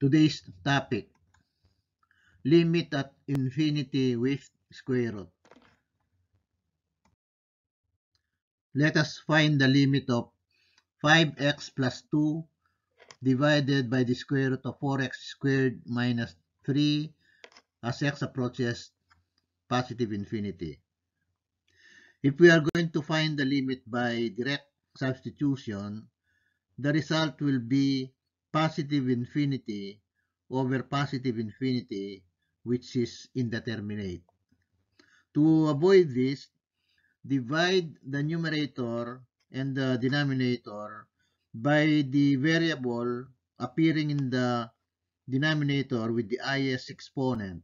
today's topic, limit at infinity with square root. Let us find the limit of 5x plus 2 divided by the square root of 4x squared minus 3 as x approaches positive infinity. If we are going to find the limit by direct substitution, the result will be positive infinity over positive infinity, which is indeterminate. To avoid this, divide the numerator and the denominator by the variable appearing in the denominator with the highest exponent.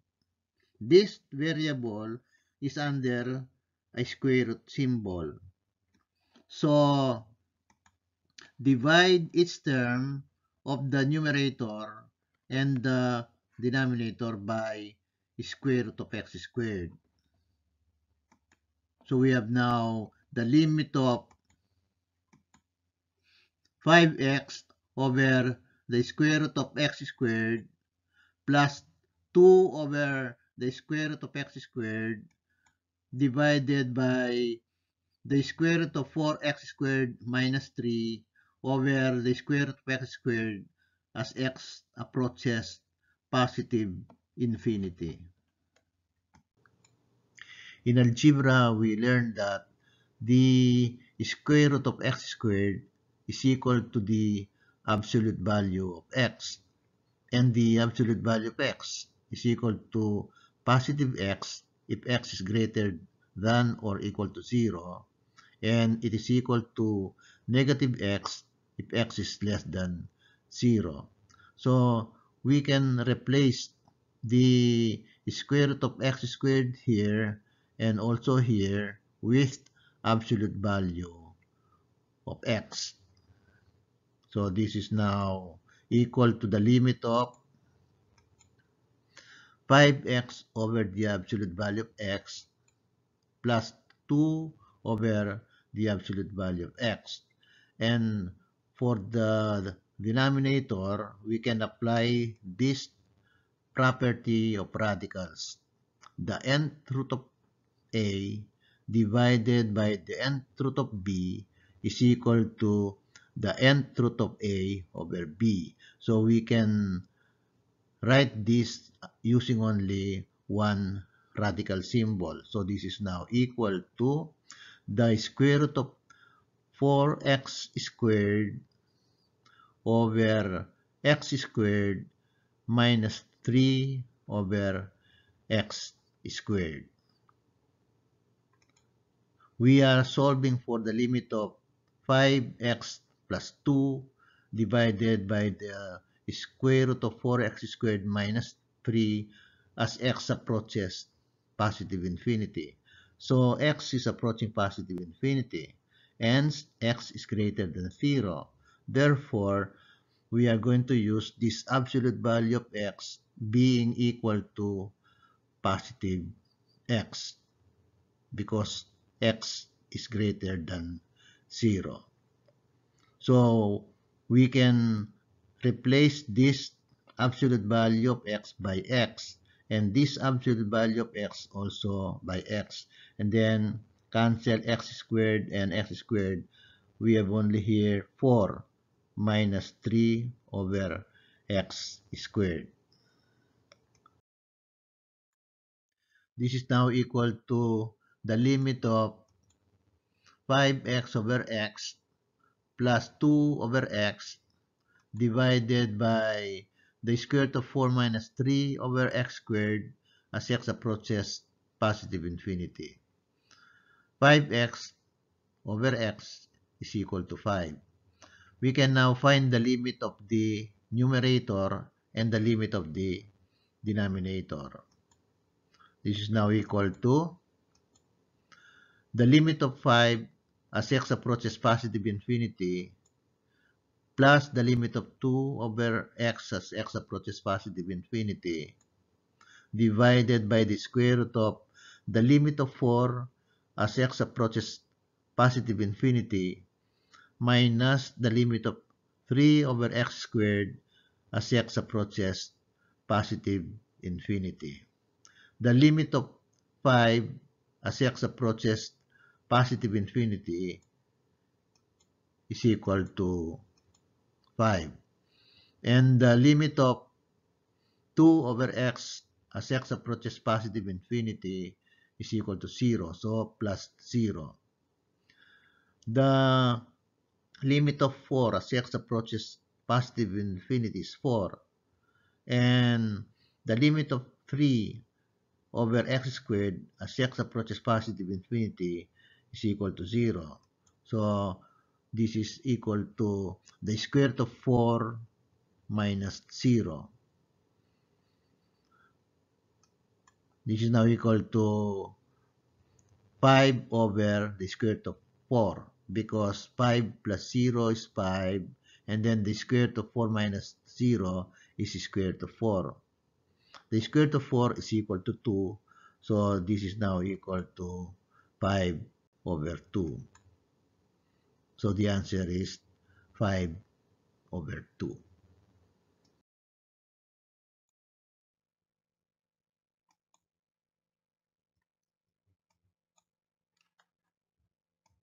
This variable is under a square root symbol. So, divide each term of the numerator and the denominator by square root of x squared. So we have now the limit of 5x over the square root of x squared plus 2 over the square root of x squared divided by the square root of 4x squared minus 3 over the square root of x squared as x approaches positive infinity. In algebra, we learned that the square root of x squared is equal to the absolute value of x. And the absolute value of x is equal to positive x if x is greater than or equal to 0. And it is equal to negative x if x is less than 0. So we can replace the square root of x squared here and also here with absolute value of x. So this is now equal to the limit of 5x over the absolute value of x plus 2 over the absolute value of x. And for the denominator, we can apply this property of radicals. The nth root of a divided by the nth root of b is equal to the nth root of a over b. So we can write this using only one radical symbol. So this is now equal to the square root of 4x squared over x squared minus 3 over x squared we are solving for the limit of 5x plus 2 divided by the square root of 4x squared minus 3 as x approaches positive infinity. So x is approaching positive infinity and x is greater than 0. Therefore, we are going to use this absolute value of x being equal to positive x because x is greater than 0. So we can replace this absolute value of x by x and this absolute value of x also by x. And then cancel x squared and x squared. We have only here 4 minus 3 over x squared this is now equal to the limit of 5x over x plus 2 over x divided by the square root of 4 minus 3 over x squared as x approaches positive infinity. 5x over x is equal to 5. We can now find the limit of the numerator and the limit of the denominator. This is now equal to the limit of 5 as x approaches positive infinity plus the limit of 2 over x as x approaches positive infinity divided by the square root of the limit of 4 as x approaches positive infinity minus the limit of 3 over x squared as x approaches positive infinity. The limit of 5 as x approaches positive infinity is equal to 5. And the limit of 2 over x as x approaches positive infinity is equal to 0. So, plus 0. The limit of 4 as x approaches positive infinity is 4. And the limit of 3 over x squared as x approaches positive infinity is equal to 0. So, this is equal to the square root of 4 minus 0. This is now equal to 5 over the square root of 4 because 5 plus 0 is 5 and then the square root of 4 minus 0 is square root of 4. The square root of 4 is equal to 2 so this is now equal to 5 over 2. So the answer is 5 over 2.